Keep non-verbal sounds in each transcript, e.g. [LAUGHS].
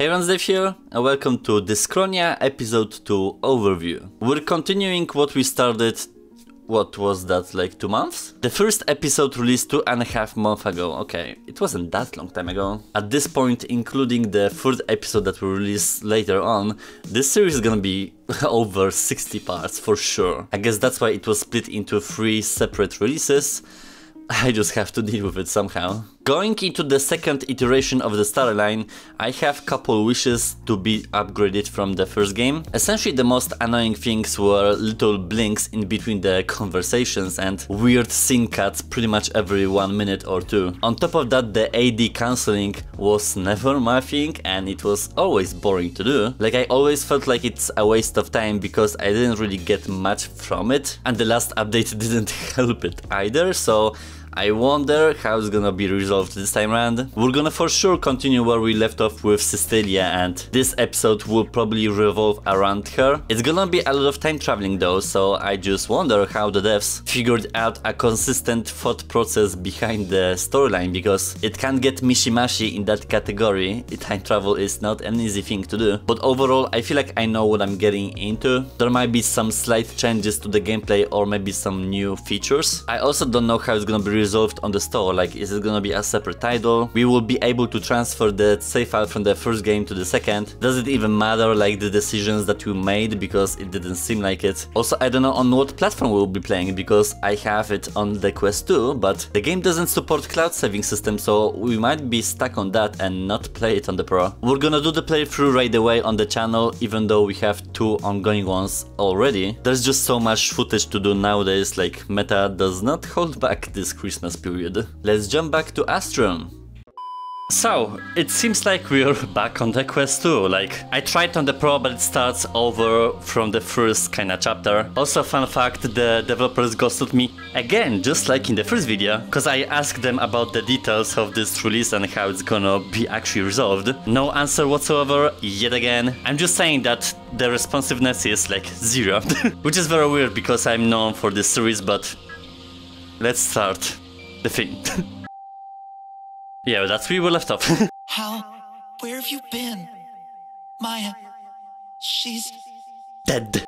Hey Dave here, and welcome to Dyschronia Episode 2 Overview. We're continuing what we started, what was that, like two months? The first episode released two and a half months ago, okay, it wasn't that long time ago. At this point, including the third episode that we release later on, this series is gonna be [LAUGHS] over 60 parts for sure. I guess that's why it was split into three separate releases. I just have to deal with it somehow. Going into the second iteration of the storyline, I have a couple wishes to be upgraded from the first game. Essentially the most annoying things were little blinks in between the [LAUGHS] conversations and weird scene cuts pretty much every one minute or two. On top of that the AD cancelling was [LAUGHS] never my thing and it was always boring to do. Like I always felt like it's a waste of time because I didn't really get much from it and the last update [LAUGHS] didn't help it either so I wonder how it's gonna be resolved this time around. We're gonna for sure continue where we left off with Cecilia and this episode will probably revolve around her. It's gonna be a lot of time traveling though, so I just wonder how the devs figured out a consistent thought process behind the storyline because it can get mishimashi in that category. Time travel is not an easy thing to do, but overall I feel like I know what I'm getting into. There might be some slight changes to the gameplay or maybe some new features. I also don't know how it's gonna be resolved on the store, like is it gonna be a separate title? We will be able to transfer the save file from the first game to the second. Does it even matter like the decisions that you made because it didn't seem like it? Also I don't know on what platform we'll be playing because I have it on the Quest 2 but the game doesn't support cloud saving system so we might be stuck on that and not play it on the Pro. We're gonna do the playthrough right away on the channel even though we have two ongoing ones already. There's just so much footage to do nowadays like meta does not hold back this Christmas period. Let's jump back to Astron. So, it seems like we're back on the quest too, like, I tried on the pro but it starts over from the first kinda chapter. Also fun fact, the developers ghosted me again, just like in the first video, cause I asked them about the details of this release and how it's gonna be actually resolved. No answer whatsoever, yet again. I'm just saying that the responsiveness is like zero, [LAUGHS] which is very weird because I'm known for this series, but let's start the thing. [LAUGHS] yeah, that's where we were left off. [LAUGHS] Hal, where have you been? Maya, she's. Dead.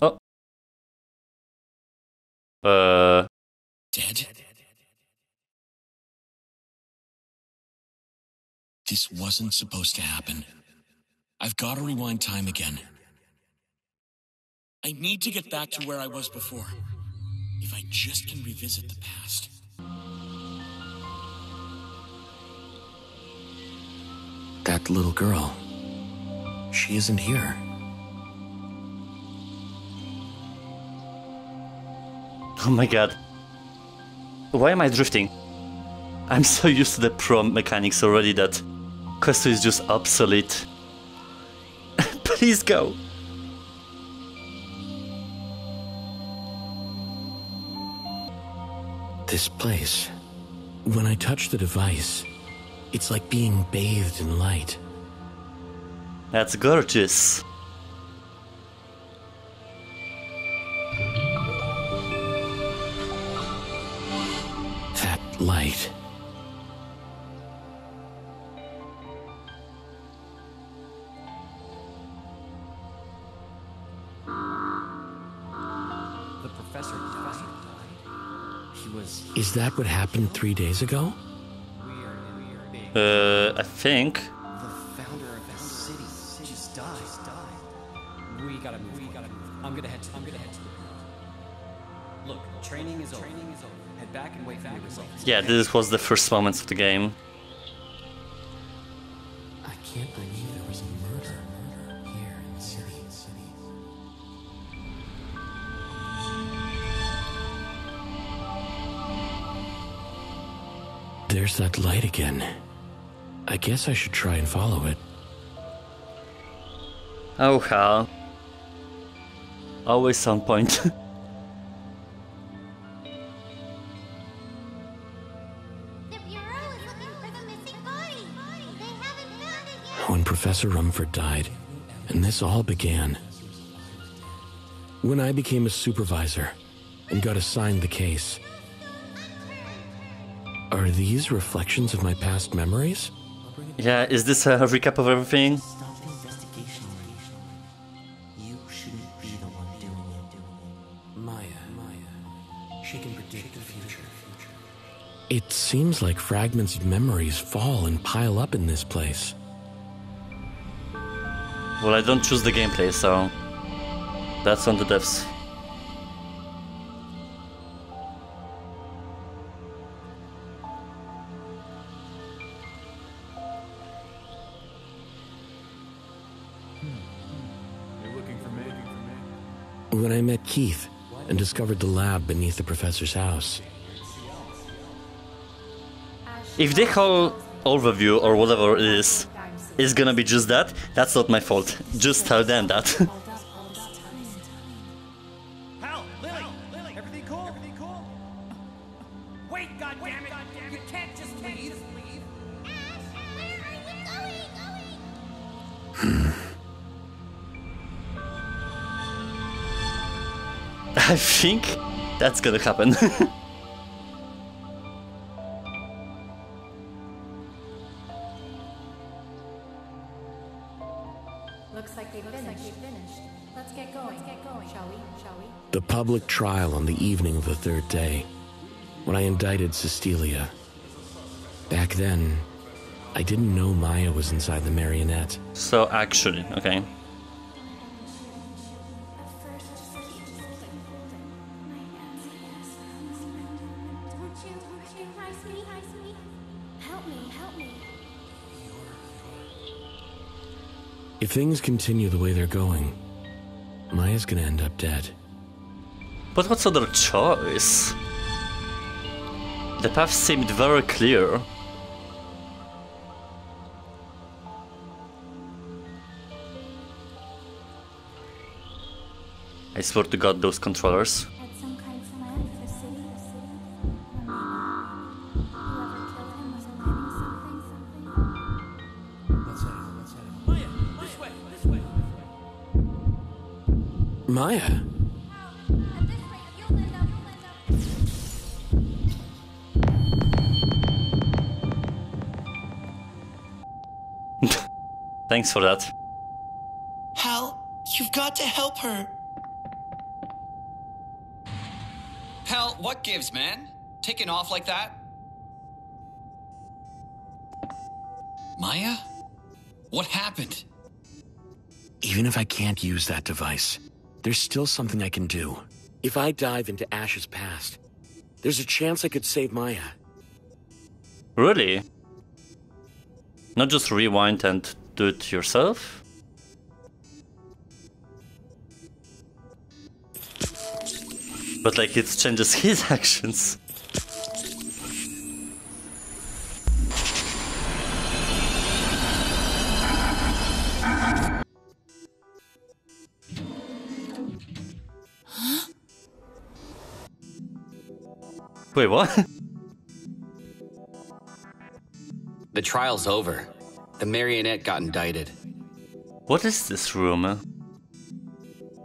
Oh. Uh. dead? This wasn't supposed to happen. I've got to rewind time again. I need to get back to where I was before. If I just can revisit the past. That little girl. She isn't here. Oh my god. Why am I drifting? I'm so used to the pro mechanics already that Quest is just obsolete. Please go. This place. When I touch the device, it's like being bathed in light. That's gorgeous. That light. Is that what happened three days ago? We are, we are big. Uh, I think. The founder of the city just died. died. We gotta move. We gotta move. I'm gonna head. To, I'm gonna head to the. Look, training is over. Training is over. Head back and wait for your results. Yeah, this was the first moments of the game. I can't believe There's that light again. I guess I should try and follow it. Oh, hell. Always on point. [LAUGHS] The Bureau is looking for the missing body. They haven't found it yet. When Professor Rumford died, and this all began. When I became a supervisor and got assigned the case, are these reflections of my past memories? Yeah, is this a recap of everything? Stop the investigation, Lee. You shouldn't be the one doing it. Maya, Maya. She can predict the future. It seems like fragments of memories fall and pile up in this place. Well, I don't choose the gameplay, so that's on the devs. Keith and discovered the lab beneath the professor's house, If the whole overview or whatever it is is gonna be just that, that's not my fault. Just tell them that. [LAUGHS] I think that's gonna happen. [LAUGHS] Looks like they finished. Let's get going. Let's get going. Shall we? Shall we? the public trial on the evening of the third day, when I indicted Cecilia. Back then, I didn't know Maya was inside the marionette. so actually, okay. Things continue the way they're going, Maya's gonna end up dead. But what's other choice? The path seemed very clear. I swear to god those controllers. Up. [LAUGHS] Thanks for that. Hal, you've got to help her. Hal, what gives, man? Taking off like that? Maya? What happened? Even if I can't use that device, there's still something I can do. If I dive into Ash's past, there's a chance I could save Maya. Really? Not just rewind and do it yourself? But like it changes [LAUGHS] his actions. Wait, what? The trial's over. The marionette got indicted. What is this rumor?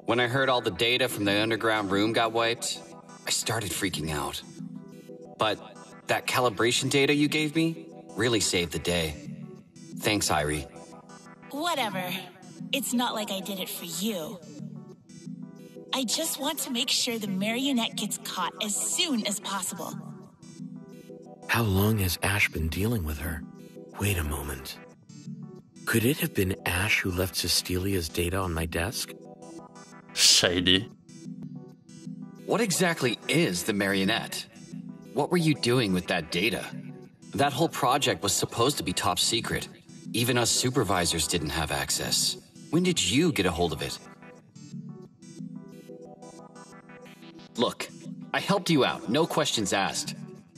When I heard all the data from the underground room got wiped, I started freaking out. But that calibration data you gave me really saved the day. Thanks, Irie. Whatever. It's not like I did it for you. I just want to make sure the marionette gets caught as soon as possible. How long has Ash been dealing with her? Wait a moment. Could it have been Ash who left Cecilia's data on my desk? Shady. What exactly is the marionette? What were you doing with that data? That whole project was supposed to be top secret. Even us supervisors didn't have access. When did you get a hold of it? Look, I helped you out, no questions asked.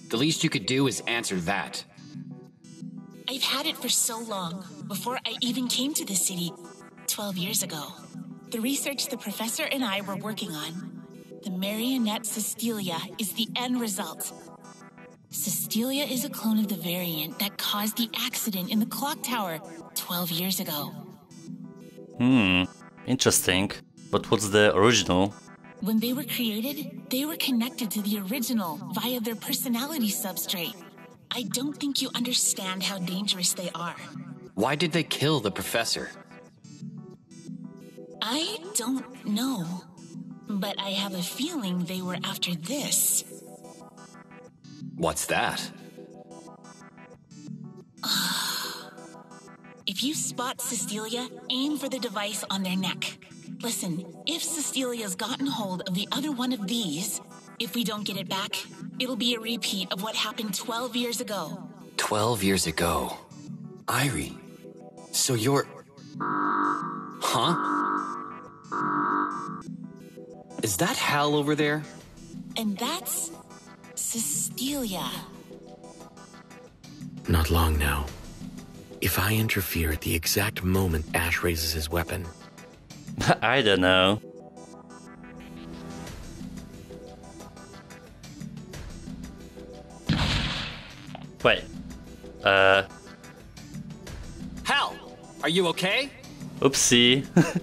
The least you could do is answer that. I've had it for so long, before I even came to the city 12 years ago. The research the professor and I were working on, the marionette Cecilia, is the end result. Cecilia is a clone of the variant that caused the accident in the clock tower 12 years ago. Hmm, interesting. But what's the original? When they were created, they were connected to the original via their personality substrate. I don't think you understand how dangerous they are. Why did they kill the professor? I don't know. But I have a feeling they were after this. What's that? [SIGHS] If you spot Cecilia, aim for the device on their neck. Listen, if Cecilia's gotten hold of the other one of these, if we don't get it back, it'll be a repeat of what happened 12 years ago. 12 years ago. Irie. So you're. Huh? Is that Hal over there? And that's Cecilia. Not long now. If I interfere at the exact moment Ash raises his weapon, [LAUGHS] I don't know. Wait. Uh, Hal! Are you okay? oopsie. [LAUGHS]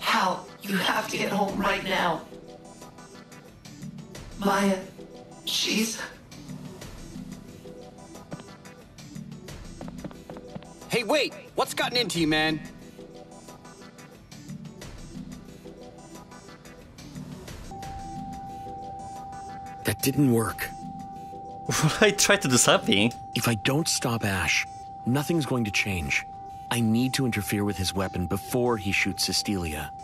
Hal, you have to get home right now. Maya, she's. Hey, wait! What's gotten into you, man? that didn't work. [LAUGHS] I tried to do something. If I don't stop Ash, nothing's going to change. I need to interfere with his weapon before he shoots Cecilia. [LAUGHS]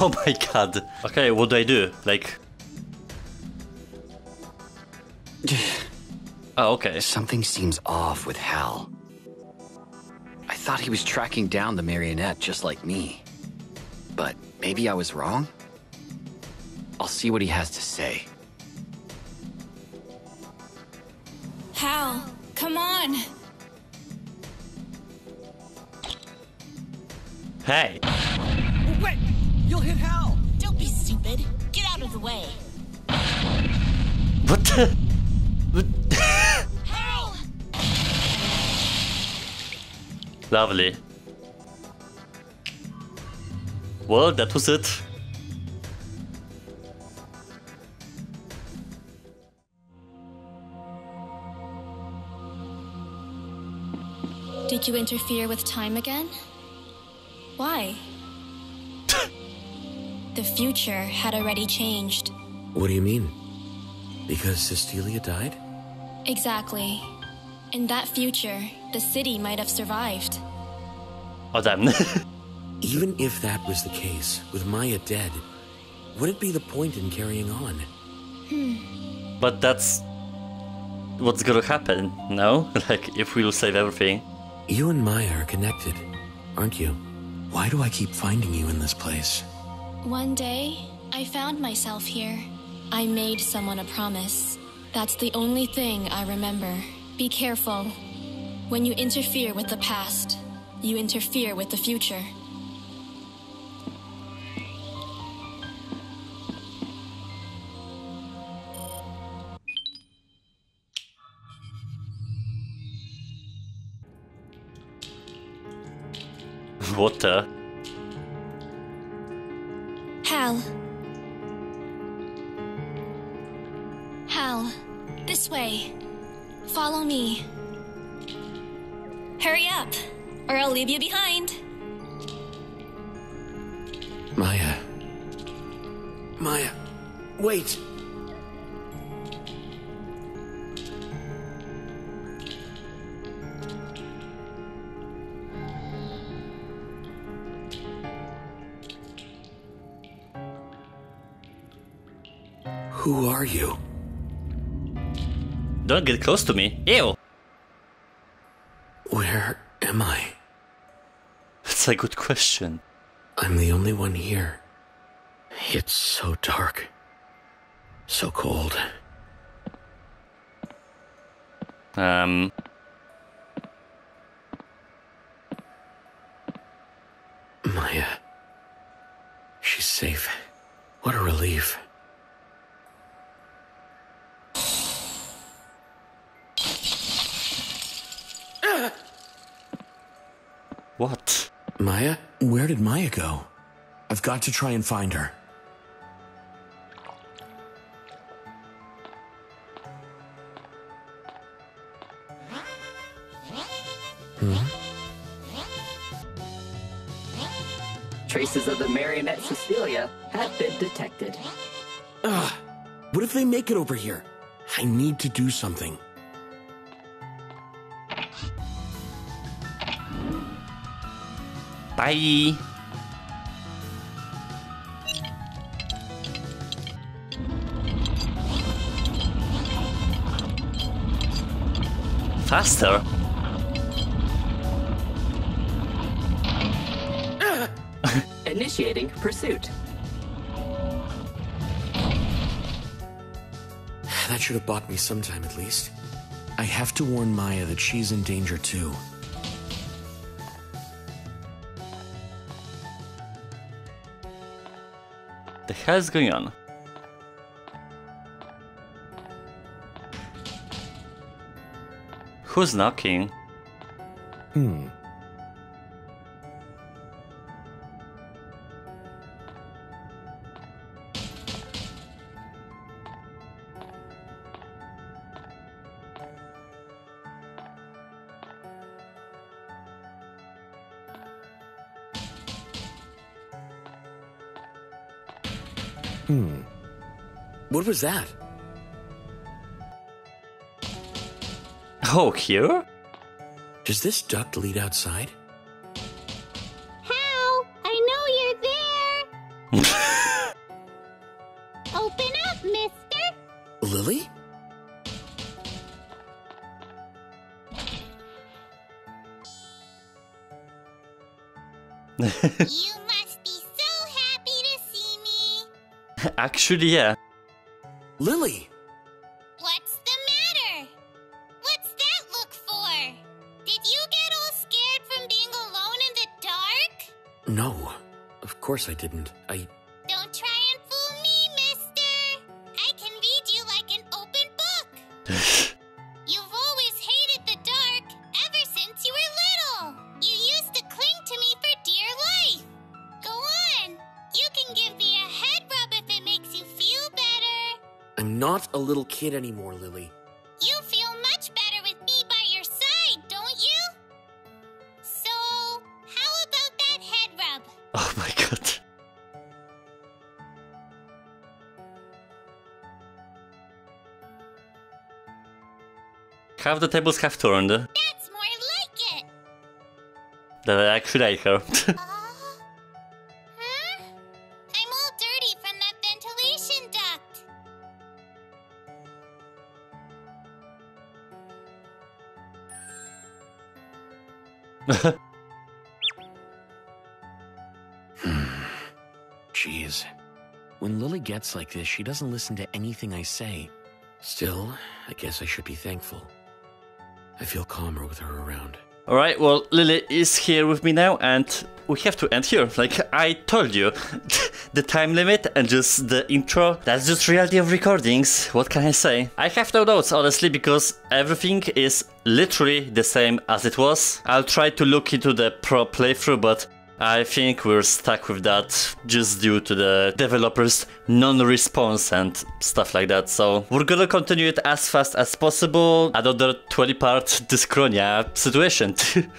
Oh my god. Okay, what do I do? Like. [SIGHS] Oh, okay. Something seems off with Hal. I thought he was tracking down the marionette just like me. But maybe I was wrong? I'll see what he has to say. Hal, come on. Hey. Wait! You'll hit Hal! Don't be stupid. Get out of the way. What the? Lovely. Well, that was it. Did you interfere with time again? Why? [LAUGHS] the future had already changed. What do you mean? Because Cecilia died? Exactly. In that future, the city might have survived. Oh, damn. [LAUGHS] Even if that was the case, with Maya dead, would it be the point in carrying on? Hmm. but that's what's gonna happen, no? [LAUGHS] Like, if we'll save everything. You and Maya are connected, aren't you? Why do I keep finding you in this place? One day, I found myself here. I made someone a promise. That's the only thing I remember. Be careful. When you interfere with the past, you interfere with the future. What the? Hal. Hal, this way. Follow me. Hurry up, or I'll leave you behind. Maya. Maya. Wait! Who are you? Don't get close to me. Ew! Where am I? That's a good question. I'm the only one here. It's so dark. So cold. Um. What? Maya? Where did Maya go? I've got to try and find her. Hmm? Traces of the marionette Cecilia have been detected. Ugh. What if they make it over here? I need to do something. Bye. Faster? [LAUGHS] Initiating pursuit. That should have bought me some time at least. I have to warn Maya that she's in danger too. Hell's going on? Who's knocking? Hmm. What was that? Oh, here? Does this duct lead outside? Hal, I know you're there. [LAUGHS] Open up, mister. Lily? you must be so happy to see me. [LAUGHS] Actually, yeah. Course I didn't. I. Don't try and fool me, mister. I can read you like an open book. [LAUGHS] You've always hated the dark ever since you were little. You used to cling to me for dear life. Go on. You can give me a head rub if it makes you feel better. I'm not a little kid anymore, Lily. Half the tables have turned. That's more like it. That I actually like [LAUGHS] her. Uh, huh? I'm all dirty from that ventilation duct. [LAUGHS] Jeez. When Lily gets like this, she doesn't listen to anything I say. Still, I guess I should be thankful. I feel calmer with her around. Alright, well, Lily is here with me now, and we have to end here. Like I told you, [LAUGHS] the time limit and just the intro, that's just reality of recordings. What can I say? I have no doubts, honestly, because everything is literally the same as it was. I'll try to look into the pro playthrough, but I think we're stuck with that just due to the developers' non-response and stuff like that. So we're gonna continue it as fast as possible. Another 20 part Dyschronia situation. [LAUGHS]